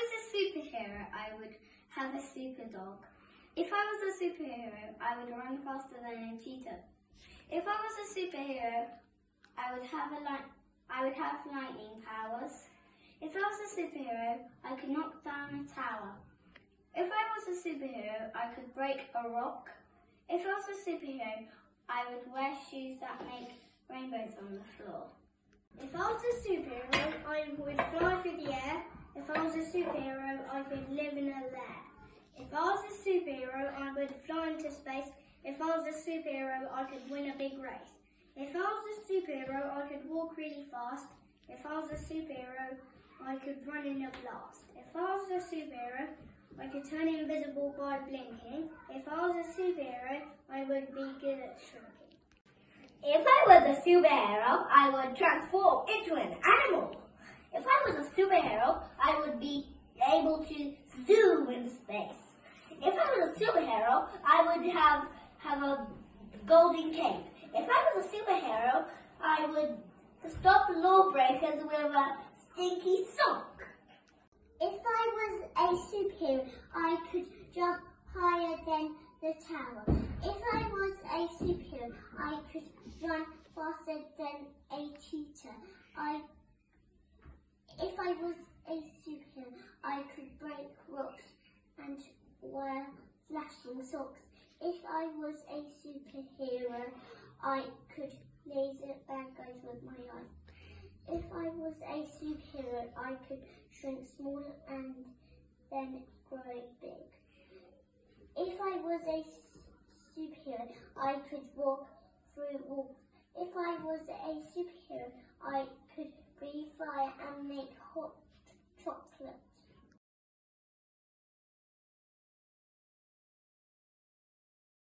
was a superhero, I would have a super dog. If I was a superhero, I would run faster than a cheetah. If I was a superhero, I would have a light, I would have lightning powers. If I was a superhero, I could knock down a tower. If I was a superhero, I could break a rock. If I was a superhero, I would wear shoes that make rainbows on the floor. If I was a superhero, I would fly through the air. If I was a superhero, I could live in a lair. If I was a superhero, I would fly into space. If I was a superhero, I could win a big race. If I was a superhero, I could walk really fast. If I was a superhero, I could run in a blast. If I was a superhero, I could turn invisible by blinking. If I was a superhero, I would be good at shrinking. If I was a superhero, I would transform into an animal. If I was a superhero, I would be able to zoom in space. If I was a superhero, I would have, have a golden cape. If I was a superhero, I would stop lawbreakers with a stinky sock. If I was a superhero, I could jump higher than the tower. If I was a superhero, I could run faster than a cheetah. I, if I was a superhero, I could break rocks and wear flashing socks. If I was a superhero, I could laser bad guys with my eyes. If I was a superhero, I could shrink small and then grow big. If I was a superhero, I could walk through walls. If I was a superhero, I free fire and make hot